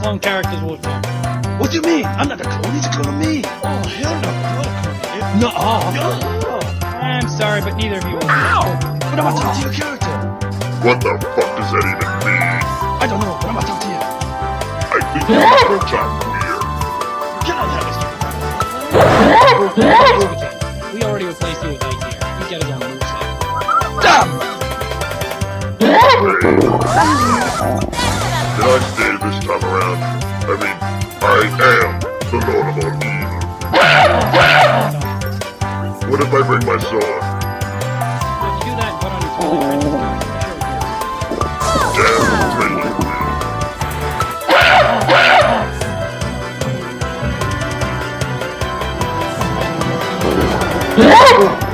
clone characters will do. What do you mean? I'm not a clone. He's a clone of me. Oh, hell no. You're the clone. No. Oh. No. I'm sorry, but neither of you will. But I'm gonna talk to your character. What the fuck does that even mean? I don't know, but I'm gonna talk to you. I think you're a proton queer. Get out of here, Mr. We already replaced you with Lightyear. You get his own moveset. Damn! Did I I mean, I am the Lord of all evil. What if I bring my sword? Damn.